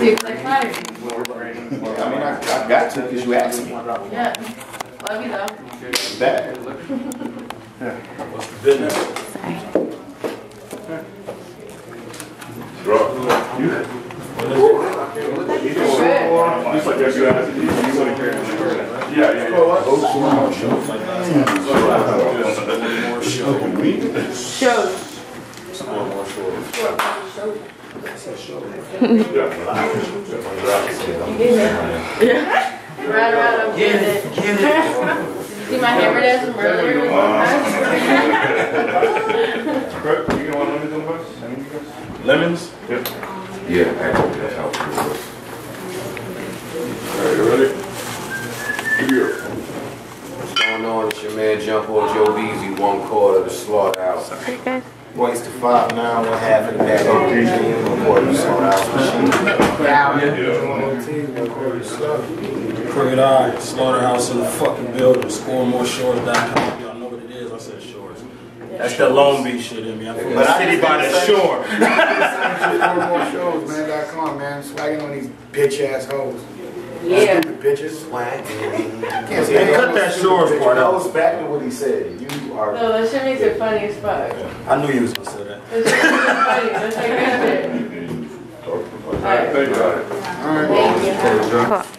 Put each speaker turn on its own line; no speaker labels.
I mean, I, I got to because you asked me.
Yeah. Love you though.
That.
What's the business?
Just like if you asked, you want to carry the Yeah, yeah,
More show.
Shows.
Score more shows.
Yeah. Right around, I'm getting it. See my hammer dance from earlier?
Kurt, you gonna want lemons on the bus? Any of you guys?
Lemons?
Yep.
Yeah, actually, that's how it was.
Alright, you ready? Here.
What's going on? It's your man Jump or Joe Beasy, one quarter of the slaughterhouse. Waste of five now, one half of the bag of green, one quarter of the slaughterhouse.
Crooked I, Slaughterhouse in the fucking building, scoremoreshores.com. Y'all know what it is, I said shores. That's that Long Beach shit in me. I'm from
But
the
I
city by the shore.
Four shows, man. Dot com, man. Swagging on these bitch ass hoes.
Yeah.
Stupid bitches.
Swag.
Can't say
Hey, cut that
stupid
shores
bitch.
part
That
out.
goes back to what he said. You are.
No, that shit makes it funny as fuck.
I knew you was gonna say that.
That shit makes it funny. That's like that shit.
Alright, thank you.
Thank you.